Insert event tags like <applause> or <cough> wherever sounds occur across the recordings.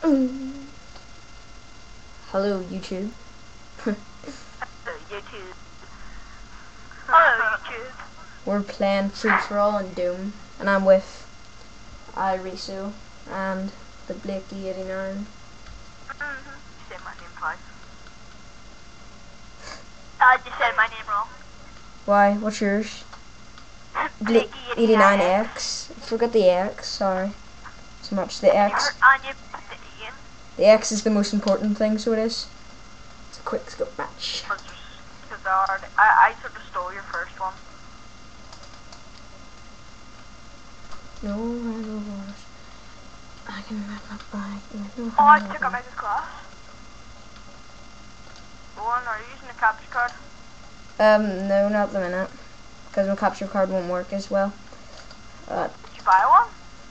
Hello, YouTube. Hello, YouTube. Hello, YouTube. We're playing Free For All and Doom, and I'm with Iriso and the Blakey89. Mm-hmm. You said my name twice. I just said my name wrong. Why? What's yours? <laughs> Blakey 89X. Forgot the X, sorry. So much. The X. And you put the E in. The X is the most important thing, so it is. It's a quick scope match. Because I, I sort of stole your first one. No rival I can ride my bike with no Oh, I took a mega class. One, are you using a capture card? Um, no, not at the minute. Because my capture card won't work as well. Uh, Did you buy one?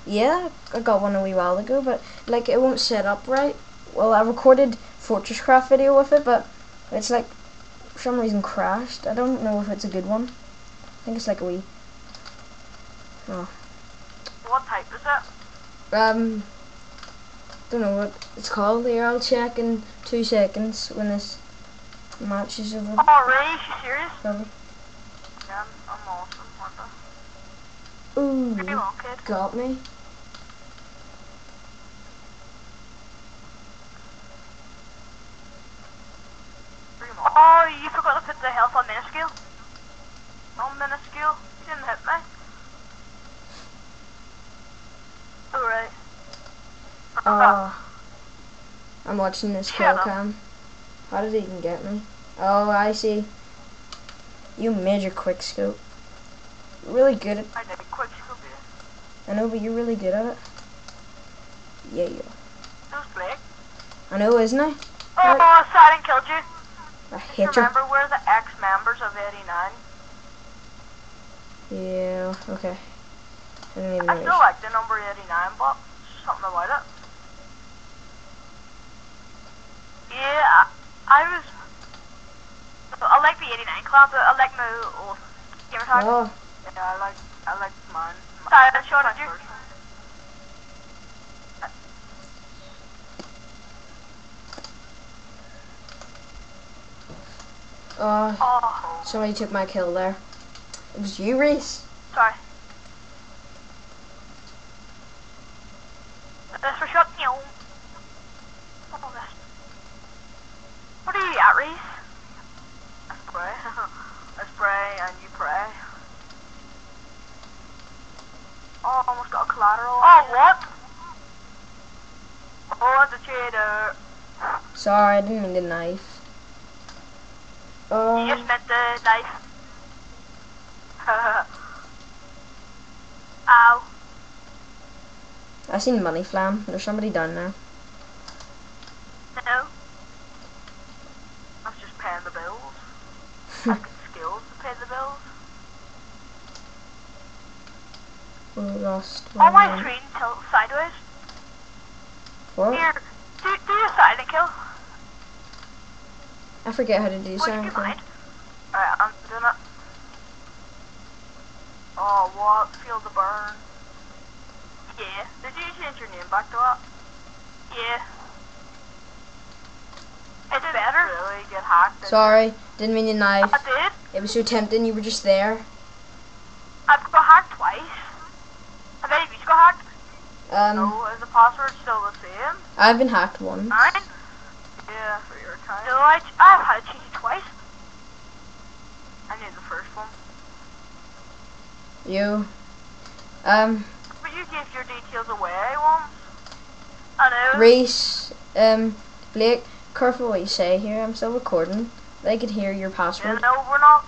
Yeah, I got one a wee while ago, but like it won't set up right. Well, I recorded Fortress Craft video with it, but it's like for some reason crashed. I don't know if it's a good one. I think it's like a wee. Oh, What type is it? um, don't know what it's called. Here, I'll check in two seconds when this match is over. Oh, is you serious? Probably. Yeah, I'm, awesome. What the? Ooh, got me. Pretty well. Oh, you forgot to put the health on minuscule. Oh, on minuscule. You didn't hit me. Alright. Oh, I'm watching this kill cam. How did he even get me? Oh, I see. You major quick scope. Really good at. I did a quick scoop here. I know, but you're really good at it. Yeah, yeah. Was Blake. I know, isn't I? Oh, Right. Silent killed you. I hate you. Remember, we're the ex-members of 89. Yeah. Okay. I I still like the number 89, but something about it. Yeah, I, I was. I like the 89 club, but I like my old gamer tag. Oh, Yeah, I like I like mine. Sorry, I shot at you. Oh, Oh, somebody took my kill there. It was you, Reece. sorry. That's for shot. No. Oh. What are you at, Reece? I spray. <laughs> I spray and you pray. Oh, almost got a collateral. Oh, what? Oh, it's a cheater. Sorry, I didn't mean the knife. You Oh, just meant the knife. Ow. I seen money flam. There's somebody down there. No. I was just paying the bills. I <laughs> got skills to pay the bills. We lost Oh, one. my screen tilt sideways. What? Here, do, do your silent kill. I forget how to do Would you something. mind? Alright, I'm doing it. Oh, what? Feel the burn. Yeah. Did you change your name back to what? Yeah. It's better. Really get hacked. did you? Sorry, didn't mean the knife. I did. It was so tempting. You were just there. I've got hacked twice. I bet you got hacked. Um, No, is the password still the same? I've been hacked once. Mine? Yeah, account. No, I, I've had change twice. I knew the first one. You. Um, But you gave your details away once. I know. Reece. Um, Blake. Careful what you say here. I'm still recording. They could hear your yeah, password. no, we're not.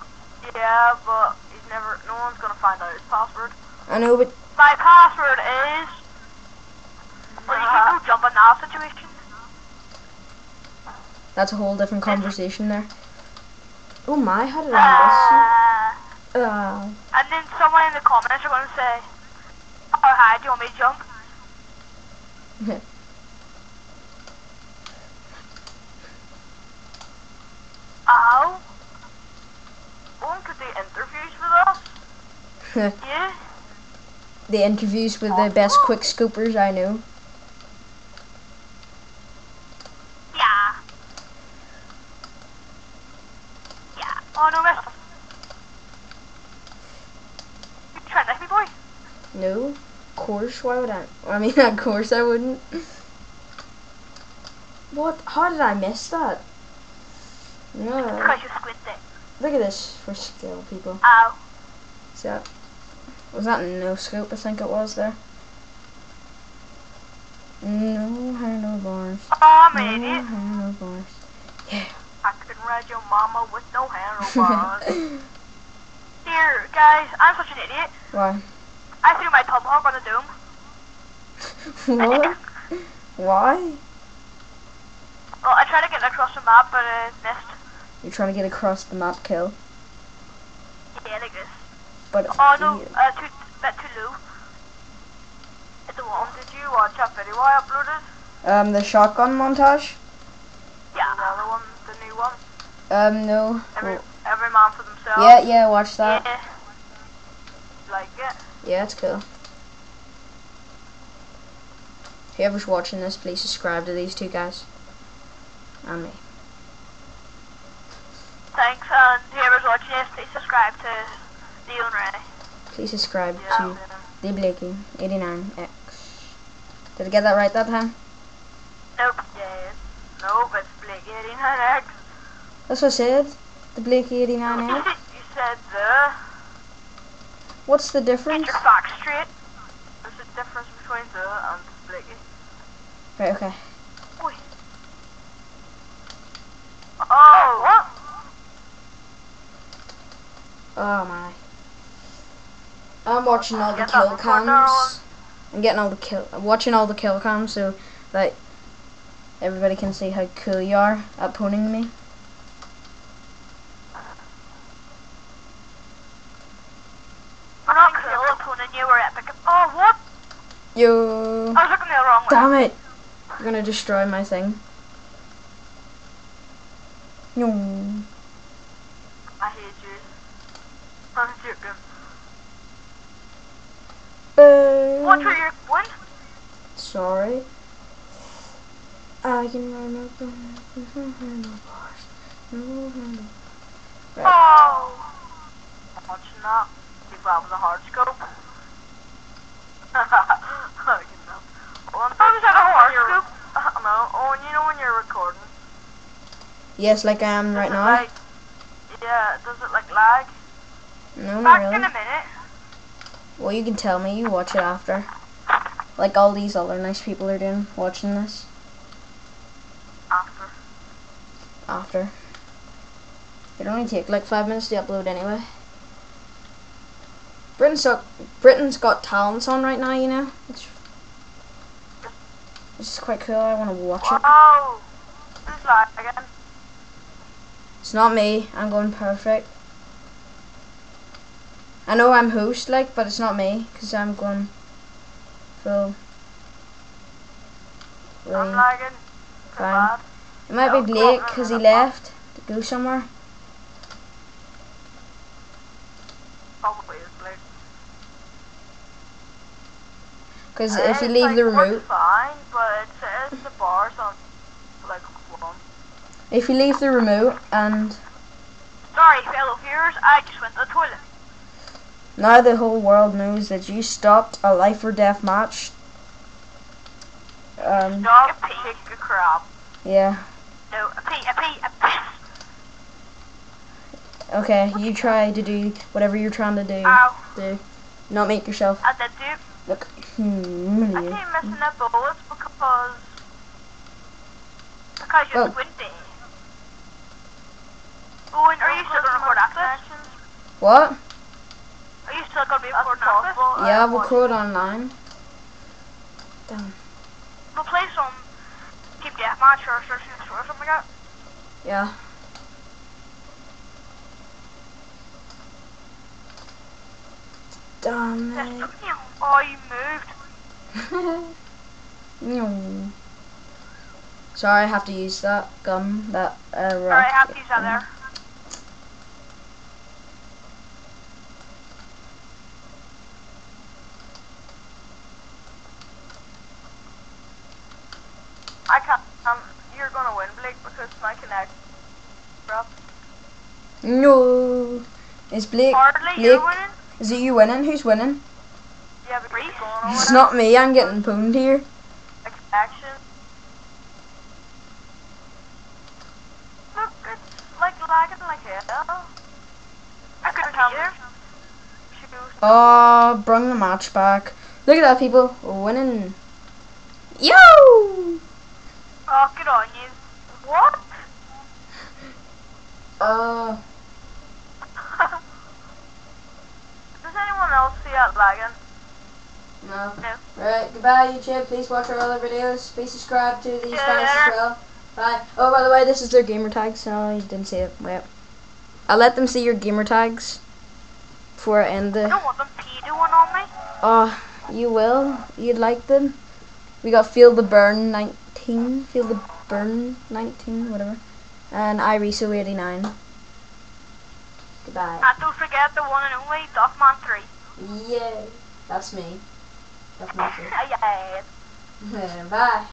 Yeah, but he's never. No one's gonna find out his password. I know, but My password is. Well, you can go jump in that situation. That's a whole different conversation there. Oh my, how did I Uh, miss it? Uh, and then someone in the comments are gonna say, "Oh hi, do you want me to jump?" <laughs> Ow. One could do interviews with us. <laughs> Yeah. the interviews with the best quick scoopers I know. Course, why would I? I mean, <laughs> of course I wouldn't. What? How did I miss that? No. Because you squinted. Look at this for skill, people. Ow. Is that? Was that no scope? I think it was there. No handlebars. Oh, I'm No an idiot. handlebars. I couldn't ride your mama with no handlebars. <laughs> Here, guys, I'm such an idiot. Why? I threw my tomahawk on the dome. What? Why? Well, I tried to get across the map, but I missed. You're trying to get across the map kill, Yeah, like this. but Oh no, uh, too, bit too low. It's the one. Did you watch that video I uploaded? um, the shotgun montage. Yeah. The other one, the new one. Um, no. Every Well, every man for themselves. yeah, yeah, watch that. Yeah. Like it. Yeah, it's cool. Whoever's watching this, please subscribe to these two guys. And me. Thanks, uh, and whoever's watching this, please subscribe to Leon Ray. Please subscribe Yeah. to the Blakey 89X. Did I get that right that time? Nope. Yes. Nope, it's Blake 89X. That's what I said. The Blakey 89X. <laughs> you said the. What's the Get difference? your facts straight. There's a difference between the and Blakey. Right, okay. Oh, what? Oh my. I'm watching all the kill recorder cams. I'm getting all the kill. I'm watching all the kill cams so that everybody can see how cool you are at poning me. We're not cool at poning you, we're epic. Oh, what? Yo. I was looking the wrong way. Damn it! You're gonna destroy my thing. No. I hate you. I'm joking. What were Uh, your win? sorry. I can run up the handlebars. No handle. Right. Oh. I'm watching that. You grab the hard scope. I can know. Well, I'm just at a hard scope. Uh, no, oh, and you know when you're recording. Yes, like I am does right now. Like, yeah, does it like lag? No, not Back really. in a minute. Well, you can tell me. You watch it after. Like all these other nice people are doing, watching this After. after. It only take like five minutes to upload anyway. Britain's got, Britain's got talents on right now, you know. It's it's quite cool. I want to watch it. Wow. Who's lag again? It's not me. I'm going perfect. I know I'm host like, but it's not me because I'm going full. I'm lagging. Fine. It might be Blake because he left to go somewhere. Probably is Blake. Because if you leave like, the remote, fine, but it says the bar's on. If you leave the remote, and Sorry, fellow viewers, I just went to the toilet. now the whole world knows that you stopped a life or death match. Um, Dog, a pig, a crab. yeah. No, a pee, a pee, a piss. Okay, you try to do whatever you're trying to do. Ow. Do not make yourself I did do. look Hmm. I humiliated. keep missing the bullets because because you're Oh. squinty. Oh, and are you still gonna record after? What? Are you still gonna be recording after? Yeah, we'll record online. Damn. We'll play some Team Deathmatch or Search and Destroy or something like that. Yeah. Damn it. Oh, you moved. <laughs> no. Sorry, I have to use that gun. That uh, rock. Sorry, I have to use that there. I can't. Um, you're gonna win, My connect. dropped. No. Is Blake? Hardly, Blake? Is it you winning? Who's winning? Yeah, but Reece going It's not me, I'm getting pwned here. action. Look, it's like lagging like hell. I couldn't tell there. Oh, bring the match back. Look at that, people. We're winning. Yo! Oh, good on you. What? Uh, <laughs> Does anyone else see that lagging? no. No. Right, goodbye YouTube. Please watch our other videos. Please subscribe to these guys as well. Bye. Oh, by the way, this is their gamer tags. So you didn't see it. Wait. I'll let them see your gamer tags before I end I the. don't want them one on me. Oh, you will. You'd like them. We got Feel the Burn 19. Feel the Burn 19, whatever. And Iriso 89. Goodbye. And don't forget the one and only Duckman 3. Yay. That's me. That's me. <laughs> yeah. <laughs> Bye.